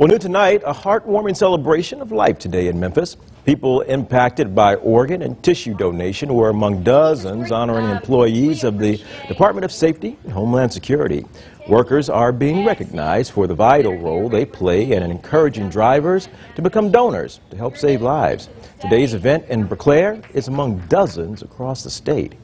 Well, new tonight, a heartwarming celebration of life today in Memphis. People impacted by organ and tissue donation were among dozens honoring employees of the Department of Safety and Homeland Security. Workers are being recognized for the vital role they play in encouraging drivers to become donors to help save lives. Today's event in Berclair is among dozens across the state.